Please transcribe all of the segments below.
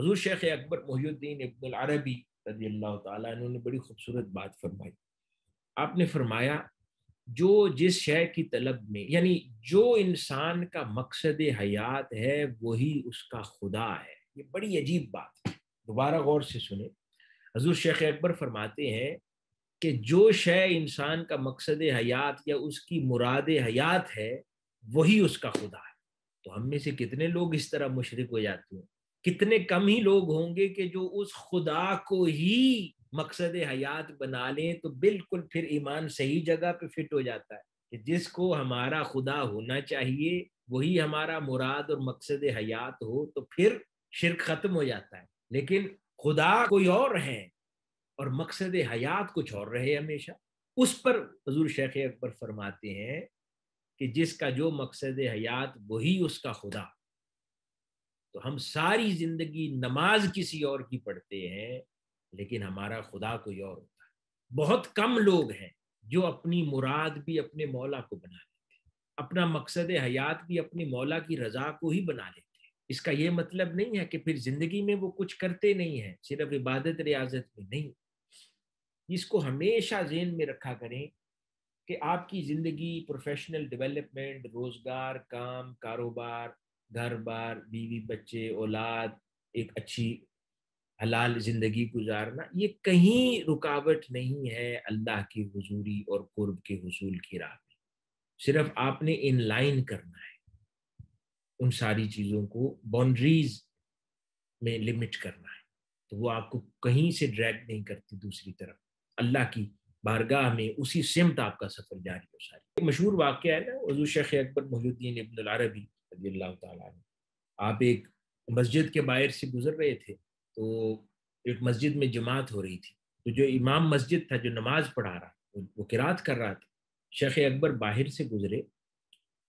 हजूर शेख अकबर मोहुद्दीन इब्न अरबी रज़ी अल्लाह तु ने बड़ी खूबसूरत बात फरमाई। आपने फरमाया, जो जिस शय की तलब में, यानी जो इंसान का मकसद हयात है, वही उसका खुदा है। ये बड़ी अजीब बात है। दोबारा गौर से सुने। हजूर शेख अकबर फरमाते हैं कि जो शय इंसान का मकसद हयात या उसकी मुराद हयात है, वही उसका खुदा है। तो हम में से कितने लोग इस तरह मुशरक हो जाते हैं? कितने कम ही लोग होंगे कि जो उस खुदा को ही मकसद हयात बना लें तो बिल्कुल फिर ईमान सही जगह पे फिट हो जाता है कि जिसको हमारा खुदा होना चाहिए, वही हमारा मुराद और मकसद हयात हो तो फिर शिरक खत्म हो जाता है। लेकिन खुदा कोई और है और मकसद हयात कुछ और रहे हमेशा। उस पर हजूर शेख अकबर फरमाते हैं कि जिसका जो मकसद हयात, वही उसका खुदा। तो हम सारी ज़िंदगी नमाज़ किसी और की पढ़ते हैं, लेकिन हमारा खुदा कोई और होता है। बहुत कम लोग हैं जो अपनी मुराद भी अपने मौला को बना लेते हैं। अपना मकसद हयात भी अपनी मौला की रजा को ही बना लेते हैं। इसका ये मतलब नहीं है कि फिर ज़िंदगी में वो कुछ करते नहीं है, सिर्फ़ इबादत रियाजत में नहीं। इसको हमेशा जेन में रखा करें कि आपकी ज़िंदगी प्रोफेशनल डेवलपमेंट रोज़गार, काम, कारोबार घर, बार, बीवी, बच्चे, औलाद, एक अच्छी हलाल ज़िंदगी गुजारना, ये कहीं रुकावट नहीं है अल्लाह की हजूरी और कुर्ब के हसूल की राह में। सिर्फ़ आपने इन लाइन करना है। उन सारी चीज़ों को बाउंड्रीज में लिमिट करना है। तो वो आपको कहीं से ड्रैग नहीं करती दूसरी तरफ़। अल्लाह की बारगाह में उसी सिमत आपका सफ़र जारी हो सारी। मशहूर वाक़ है ना वज़ू शेख अकबर मोहुद्दीन इब्न अरबी आप एक मस्जिद के बाहर से गुजर रहे थे तो एक मस्जिद में जमात हो रही थी। तो जो इमाम मस्जिद था, जो नमाज़ पढ़ा रहा, वो किरात कर रहा था। शेख अकबर बाहर से गुजरे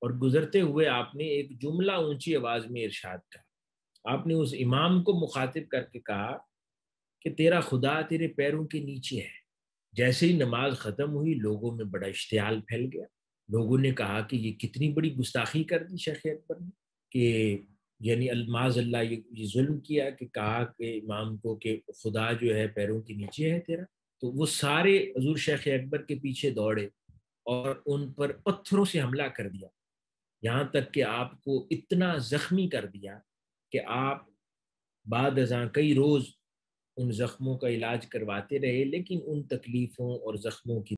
और गुजरते हुए आपने एक जुमला ऊँची आवाज़ में इरशाद कहा। आपने उस इमाम को मुखातिब करके कहा कि तेरा खुदा तेरे पैरों के नीचे है। जैसे ही नमाज़ ख़त्म हुई, लोगों में बड़ा इश्तियाल फैल गया। लोगों ने कहा कि ये कितनी बड़ी गुस्ताखी कर दी शेख अकबर ने कि यानी अलमाज अल्लाह ये, ये जुल्म किया कि कहा कि इमाम को कि खुदा जो है पैरों के नीचे है तेरा। तो वो सारे हजूर शेख अकबर के पीछे दौड़े और उन पर पत्थरों से हमला कर दिया। यहाँ तक कि आपको इतना ज़ख्मी कर दिया कि आप बाद कई रोज़ उन ज़ख्मों का इलाज करवाते रहे लेकिन उन तकलीफ़ों और ज़ख्मों की